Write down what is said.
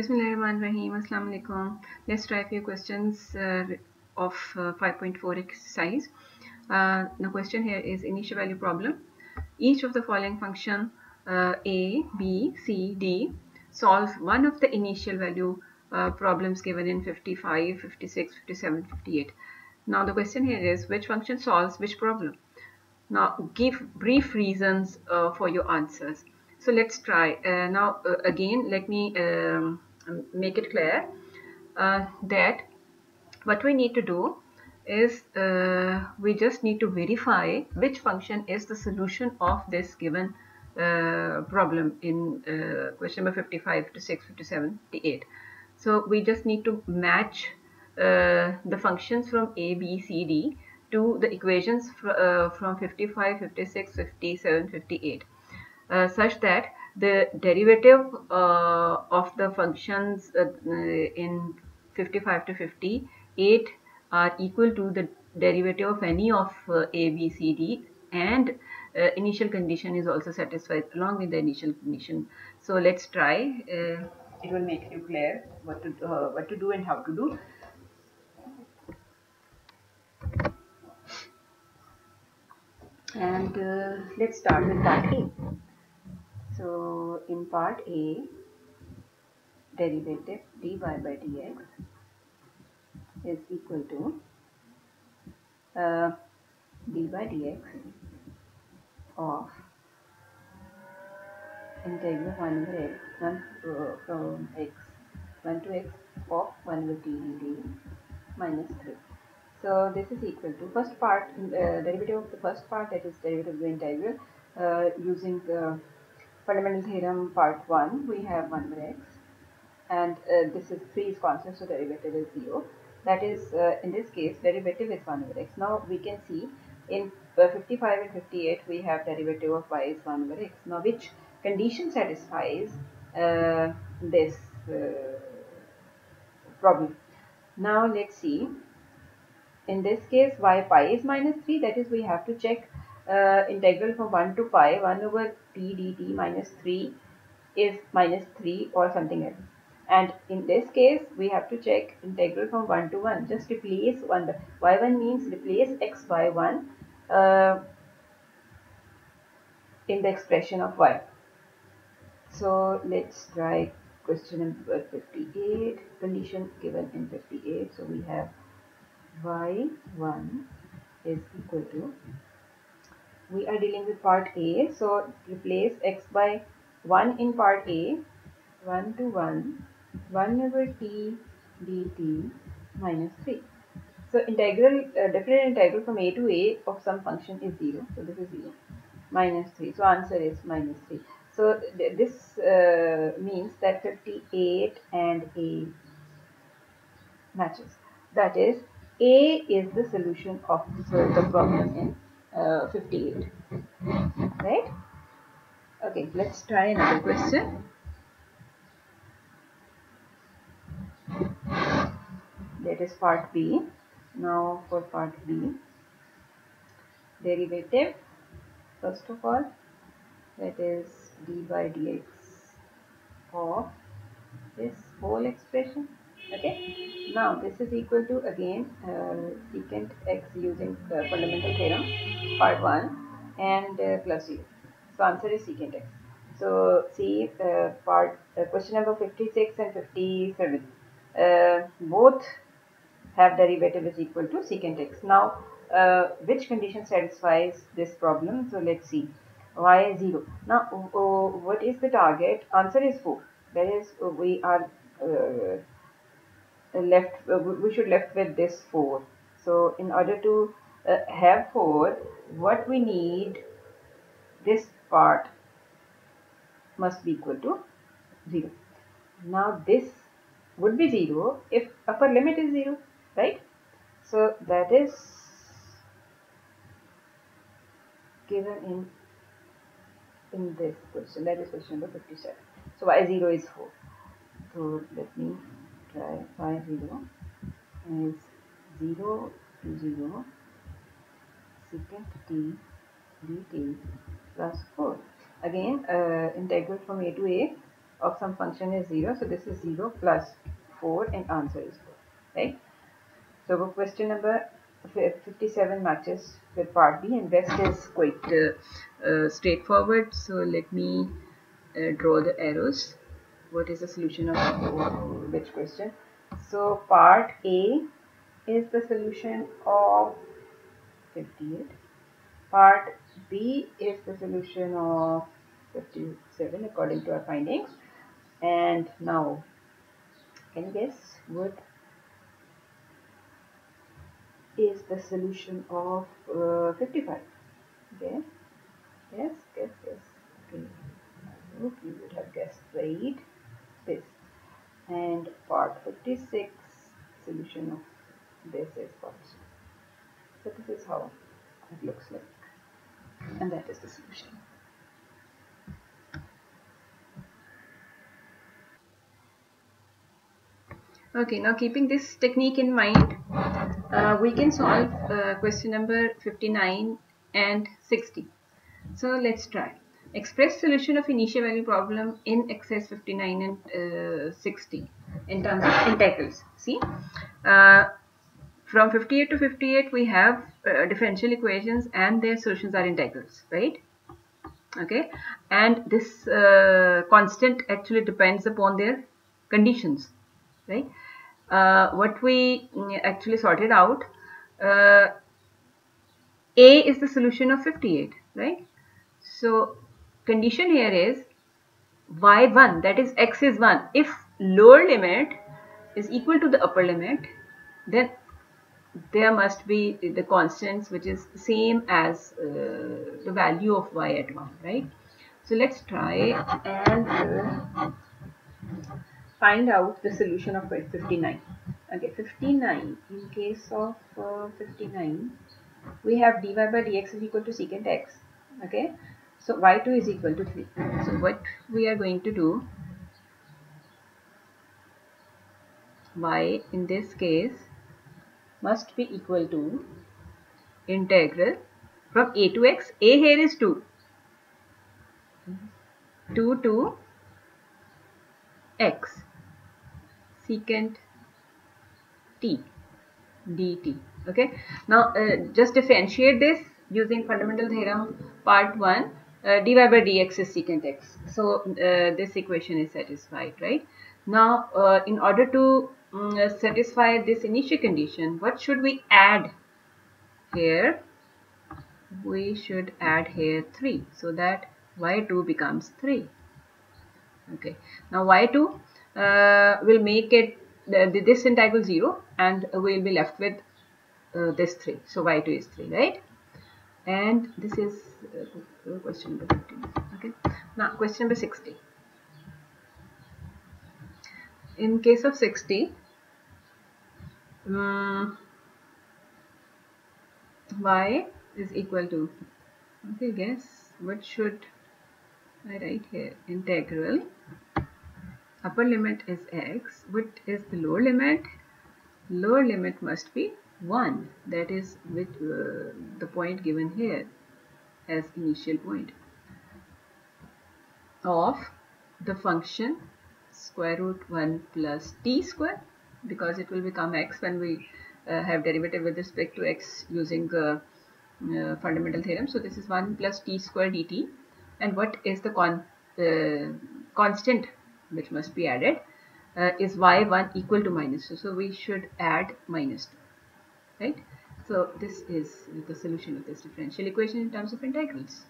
Bismillahirrahmanirrahim. Assalamu alaikum. Let's try a few questions uh, of uh, 5.4 exercise. Uh, the question here is initial value problem. Each of the following function uh, a, b, c, d solve one of the initial value uh, problems given in 55, 56, 57, 58. Now the question here is which function solves which problem? Now give brief reasons uh, for your answers. So let's try. now again let me um, make it clear uh, that what we need to do is uh, we just need to verify which function is the solution of this given uh, problem in uh, question number 55, to 56, 57, 58. So we just need to match uh, the functions from A, B, C, D to the equations fr uh, from 55, 56, 57, 58 such that the derivative uh, of the functions uh, in 55 to 58 are equal to the derivative of any of uh, a, b, c, d and uh, initial condition is also satisfied along with the initial condition. So let's try. Uh, it will make you clear what to uh, what to do and how to do. And let's start with. So in part A, derivative dy by dx is equal to uh, d by dx of integral 1 over x 1 uh, from x 1 to x of 1 over dt minus 3. So this is equal to first part, uh, derivative of the first part that is derivative of the integral uh, using the fundamental theorem part 1 we have 1 over x and uh, this is 3 is constant so derivative is 0 that is uh, in this case derivative is 1 over x now we can see in uh, 55 and 58 we have derivative of y is 1 over x now which condition satisfies uh, this uh, problem? Now let's see. In this case y pi is minus 3 that is we have to check uh, integral from 1 to pi 1 over t dt minus 3 is minus 3 or something else. And in this case we have to check integral from 1 to 1 just replace 1 y1 means replace x by 1 uh, in the expression of y. So let's try question number 58 condition given in 58 so we have y1 is equal to we are dealing with part A. So replace x by 1 in part A, 1 to 1, 1 over t dt minus 3. So integral, uh, definite integral from a to a of some function is 0. So this is 0, minus 3. So answer is minus 3. So th this uh, means that 58 and a matches. That is, a is the solution of the problem in uh, 58 right? Okay let's try another question. That is part B. Now for part B. Derivative. First of all that is d by dx of this whole expression. Okay now this is equal to again uh, secant x using uh, fundamental theorem part 1 and uh, plus 0 so answer is secant x. So see uh, part uh, question number 56 and 57 uh, both have derivative is equal to secant x. Now which condition satisfies this problem? So let's see. Y is 0 now what is the target? Answer is 4 that is we are left uh, we should left with this 4 so in order to uh, have 4 what we need this part must be equal to 0 now this would be 0 if upper limit is 0 right? So that is given in in this question. That is question number 57 so y0 is 4 so let me try phi 0 is 0 to 0 secant t dt plus 4 again uh, integral from a to a of some function is 0 so this is 0 plus 4 and answer is 4 right? So question number 57 matches with part B and rest is quite uh, uh, straightforward. So let me uh, draw the arrows what is the solution of which question? So part A is the solution of 58 part B is the solution of 57 according to our findings. And now can you guess what is the solution of uh, 55 okay. Yes yes yes. Okay. I hope you would have guessed right and part 56 solution of this is what so this is how it looks like and that is the solution Okay, now keeping this technique in mind, uh, we can solve uh, question number 59 and 60. So let's try. Express solution of initial value problem in excess 59 and uh, 60 in terms of integrals. See, uh, from 58 to 58 we have uh, differential equations and their solutions are integrals, right? Okay, and this uh, constant actually depends upon their conditions right uh, what we mm, actually sorted out uh, a is the solution of 58 right so condition here is y1 that is x is 1 if lower limit is equal to the upper limit then there must be the constants which is same as uh, the value of y at 1 right? So let's try and uh, find out the solution of 59 okay 59 in case of uh, 59 we have dy by dx is equal to secant x. Okay so y2 is equal to 3 so what we are going to do y in this case must be equal to integral from a to x. A here is 2 2 to x. Secant t. Dt okay? Now uh, just differentiate this using fundamental theorem part 1 uh, dy by dx is secant x. So uh, this equation is satisfied right? Now uh, in order to um, satisfy this initial condition what should we add here? We should add here 3 so that y2 becomes 3 okay. Now y2 uh, will make it the, this integral 0 and we'll be left with uh, this 3 so y2 is 3 right and this is uh, question number 15 okay. Now question number 60 in case of 60 um, y is equal to okay guess what should I write here? Integral. Upper limit is x. What is the lower limit? Lower limit must be 1 that is with uh, the point given here as initial point of the function square root 1 plus t square because it will become x when we uh, have derivative with respect to x using uh, fundamental theorem so this is 1 plus t square dt and what is the con uh, constant which must be added uh, is y1 equal to minus 2. So we should add minus 2, right? So this is the solution of this differential equation in terms of integrals.